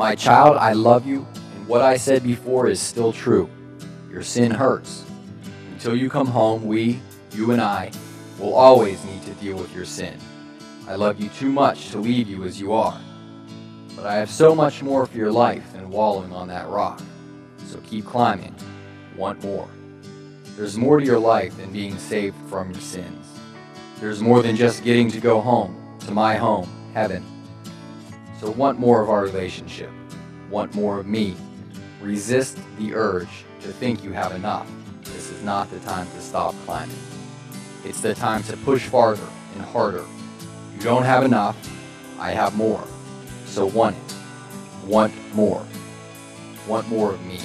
My child, I love you, and what I said before is still true. Your sin hurts. Until you come home, we, you and I, will always need to deal with your sin. I love you too much to leave you as you are. But I have so much more for your life than wallowing on that rock. So keep climbing. Want more. There's more to your life than being saved from your sins. There's more than just getting to go home, to my home, heaven. So want more of our relationship. Want more of me. Resist the urge to think you have enough. This is not the time to stop climbing. It's the time to push farther and harder. You don't have enough. I have more. So want it. Want more. Want more of me.